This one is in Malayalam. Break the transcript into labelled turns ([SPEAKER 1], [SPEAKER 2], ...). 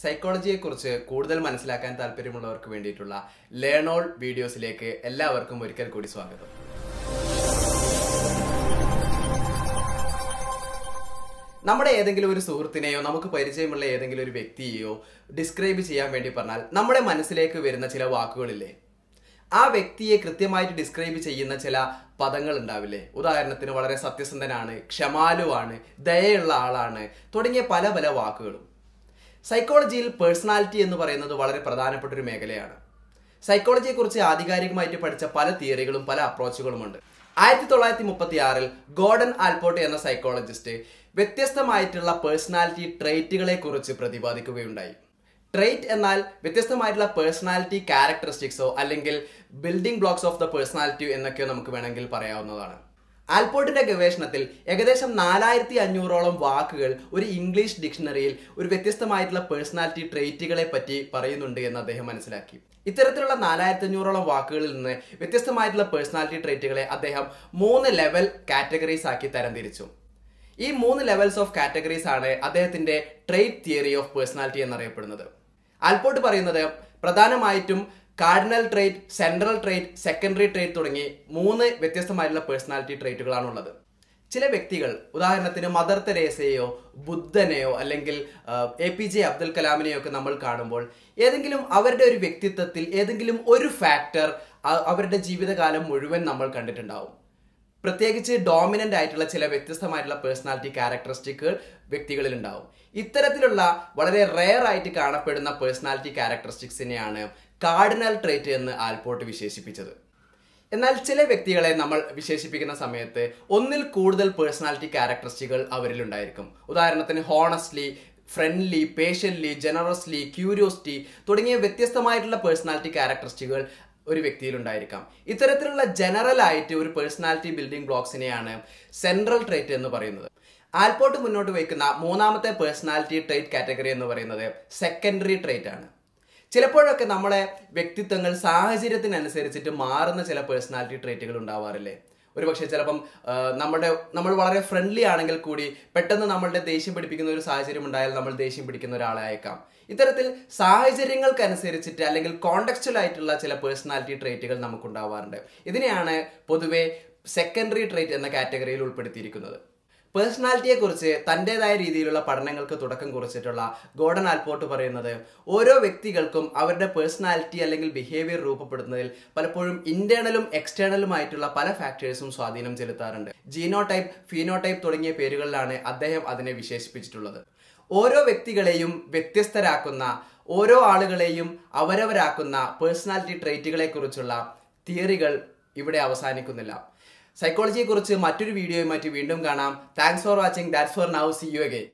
[SPEAKER 1] സൈക്കോളജിയെക്കുറിച്ച് കൂടുതൽ മനസ്സിലാക്കാൻ താല്പര്യമുള്ളവർക്ക് വേണ്ടിയിട്ടുള്ള ലേണോൾ വീഡിയോസിലേക്ക് എല്ലാവർക്കും ഒരിക്കൽ കൂടി സ്വാഗതം. നമ്മുടെ ഏതെങ്കിലും ഒരു സുഹൃത്തിനെയോ നമുക്ക് പരിചയമുള്ള ഏതെങ്കിലും ഒരു വ്യക്തിയെയോ ഡിസ്ക്രൈബ് ചെയ്യാൻ വേണ്ടി പറഞ്ഞാൽ നമ്മുടെ മനസ്സിലേക്ക് വരുന്ന ചില വാക്കുകളില്ലേ? ആ വ്യക്തിയെ കൃത്യമായിട്ട് ഡിസ്ക്രൈബ് ചെയ്യുന്ന ചില പദങ്ങൾ ഉണ്ടാവില്ലേ ഉദാഹരണത്തിന് വളരെ സത്യസന്ധനാണ് ക്ഷമാലുവാണ് ദയയുള്ള ആളാണ് തുടങ്ങിയ പല പല വാക്കുകളും. സൈക്കോളജിയിൽ പേഴ്സണാലിറ്റി എന്ന് പറയുന്നത് വളരെ പ്രധാനപ്പെട്ട ഒരു മേഖലയാണ്. സൈക്കോളജിയെക്കുറിച്ച് ആധികാരികമായിട്ട് പഠിച്ച പല തിയറികളും പല അപ്രോച്ചുകളുമുണ്ട് ആയിരത്തി തൊള്ളായിരത്തി മുപ്പത്തി ആറിൽ ഗോർഡൻ ആൽപോർട്ട് എന്ന സൈക്കോളജിസ്റ്റ് വ്യത്യസ്തമായിട്ടുള്ള പേഴ്സണാലിറ്റി ട്രേറ്റുകളെ കുറിച്ച് പ്രതിപാദിക്കുകയുണ്ടായി. ട്രേറ്റ് എന്നാൽ വ്യത്യസ്തമായിട്ടുള്ള പേഴ്സണാലിറ്റി ക്യാരക്ടറിസ്റ്റിക്സോ അല്ലെങ്കിൽ building blocks of the personality എന്നൊക്കെയോ നമുക്ക് വേണമെങ്കിൽ പറയാവുന്നതാണ്. ആൽപോർട്ടിന്റെ ഗവേഷണത്തിൽ ഏകദേശം നാലായിരത്തി അഞ്ഞൂറോളം വാക്കുകൾ ഒരു ഇംഗ്ലീഷ് ഡിക്ഷണറിയിൽ ഒരു വ്യത്യസ്തമായിട്ടുള്ള പേഴ്സണാലിറ്റി ട്രേറ്റുകളെ പറ്റി പറയുന്നുണ്ട് എന്ന് അദ്ദേഹം മനസ്സിലാക്കി. ഇത്തരത്തിലുള്ള നാലായിരത്തി അഞ്ഞൂറോളം വാക്കുകളിൽ നിന്ന് വ്യത്യസ്തമായിട്ടുള്ള പേഴ്സണാലിറ്റി ട്രേറ്റുകളെ അദ്ദേഹം മൂന്ന് ലെവൽ കാറ്റഗറീസ് ആക്കി തരംതിരിച്ചു. ഈ മൂന്ന് ലെവൽസ് ഓഫ് കാറ്റഗറീസ് ആണ് അദ്ദേഹത്തിന്റെ ട്രേറ്റ് തിയറി ഓഫ് പേഴ്സണാലിറ്റി എന്നറിയപ്പെടുന്നത്. ആൽപോർട്ട് പറയുന്നത് പ്രധാനമായിട്ടും cardinal trait central trait secondary trait തുടങ്ങി മൂന്ന് വ്യത്യസ്തമായിട്ടുള്ള പേഴ്സണാലിറ്റി ട്രേറ്റുകളാണുള്ളത് ചില വ്യക്തികൾ ഉദാഹരണത്തിന് മദർ തെരേസയെയോ ബുദ്ധനെയോ അല്ലെങ്കിൽ എ പി ജെ അബ്ദുൽ കലാമിനെയോ ഒക്കെ നമ്മൾ കാണുമ്പോൾ ഏതെങ്കിലും അവരുടെ ഒരു വ്യക്തിത്വത്തിൽ ഏതെങ്കിലും ഒരു ഫാക്ടർ അവരുടെ ജീവിതകാലം മുഴുവൻ നമ്മൾ കണ്ടിട്ടുണ്ടാവും. പ്രത്യേകിച്ച് ഡോമിനന്റ് ആയിട്ടുള്ള ചില വ്യത്യസ്തമായിട്ടുള്ള പേഴ്സണാലിറ്റി ക്യാരക്ടറിസ്റ്റിക്കുകൾ വ്യക്തികളിൽ ഉണ്ടാവും. ഇത്തരത്തിലുള്ള വളരെ റെയർ ആയിട്ട് കാണപ്പെടുന്ന പേഴ്സണാലിറ്റി ക്യാരക്ടറിസ്റ്റിക്സിനെയാണ് കാർഡിനൽ ട്രേറ്റ് എന്ന് ആൽപോർട്ട് വിശേഷിപ്പിച്ചത്. എന്നാൽ ചില വ്യക്തികളെ നമ്മൾ വിശേഷിപ്പിക്കുന്ന സമയത്ത് ഒന്നിൽ കൂടുതൽ പേഴ്സണാലിറ്റി ക്യാരക്ടറിസ്റ്റിക്കുകൾ അവരിലുണ്ടായിരിക്കും. ഉദാഹരണത്തിന് honestly friendly patiently generously curiosity തുടങ്ങിയ വ്യത്യസ്തമായിട്ടുള്ള പേഴ്സണാലിറ്റി ക്യാരക്ടറിസ്റ്റിക്കുകൾ ഒരു വ്യക്തിയിൽ ഉണ്ടായിരിക്കാം ഇത്തരത്തിലുള്ള ജനറൽ ആയിട്ട് ഒരു പേഴ്സണാലിറ്റി ബിൽഡിംഗ് ബ്ലോക്സിനെയാണ് സെൻട്രൽ ട്രേറ്റ് എന്ന് പറയുന്നത്. ആൽപോർട്ട് മുന്നോട്ട് വയ്ക്കുന്ന മൂന്നാമത്തെ പേഴ്സണാലിറ്റി ട്രേറ്റ് കാറ്റഗറി എന്ന് പറയുന്നത് സെക്കൻഡറി ട്രേറ്റ് ആണ്. ചിലപ്പോഴൊക്കെ നമ്മളെ വ്യക്തിത്വങ്ങൾ സാഹചര്യത്തിനനുസരിച്ചിട്ട് മാറുന്ന ചില പേഴ്സണാലിറ്റി ട്രേറ്റുകൾ ഉണ്ടാവാറില്ലേ? ഒരുപക്ഷെ ചിലപ്പം നമ്മുടെ നമ്മൾ വളരെ ഫ്രണ്ട്ലി ആണെങ്കിൽ കൂടി പെട്ടെന്ന് നമ്മളുടെ ദേഷ്യം പിടിപ്പിക്കുന്ന ഒരു സാഹചര്യം ഉണ്ടായാൽ നമ്മൾ ദേഷ്യം പിടിക്കുന്ന ഒരാളായേക്കാം ഇത്തരത്തിൽ സാഹചര്യങ്ങൾക്കനുസരിച്ചിട്ട് അല്ലെങ്കിൽ കോണ്ടക്ച്വൽ ആയിട്ടുള്ള ചില പേഴ്സണാലിറ്റി ട്രേറ്റുകൾ നമുക്കുണ്ടാവാറുണ്ട്. ഇതിനെയാണ് പൊതുവെ സെക്കൻഡറി ട്രേറ്റ് എന്ന കാറ്റഗറിയിൽ ഉൾപ്പെടുത്തിയിരിക്കുന്നത്. പേഴ്സണാലിറ്റിയെ കുറിച്ച് തന്റെതായ രീതിയിലുള്ള പഠനങ്ങൾക്ക് തുടക്കം കുറിച്ചിട്ടുള്ള ഗോർഡൻ ആൽപോർട്ട് പറയുന്നത് ഓരോ വ്യക്തികൾക്കും അവരുടെ പേഴ്സണാലിറ്റി അല്ലെങ്കിൽ ബിഹേവിയർ രൂപപ്പെടുന്നതിൽ പലപ്പോഴും ഇന്റേണലും എക്സ്റ്റേണലുമായിട്ടുള്ള പല ഫാക്ടേഴ്സും സ്വാധീനം ചെലുത്താറുണ്ട്. ജീനോ ടൈപ്പ് ഫീനോ ടൈപ്പ് തുടങ്ങിയ പേരുകളിലാണ് അദ്ദേഹം അതിനെ വിശേഷിപ്പിച്ചിട്ടുള്ളത്. ഓരോ വ്യക്തികളെയും വ്യത്യസ്തരാക്കുന്ന ഓരോ ആളുകളെയും അവരവരാക്കുന്ന പേഴ്സണാലിറ്റി ട്രേറ്റുകളെ കുറിച്ചുള്ള തിയറികൾ ഇവിടെ അവസാനിക്കുന്നില്ല. സൈക്കോളജിയെക്കുറിച്ച് മറ്റൊരു വീഡിയോയുമായിട്ട് വീണ്ടും കാണാം. Thanks for watching that's for now see you again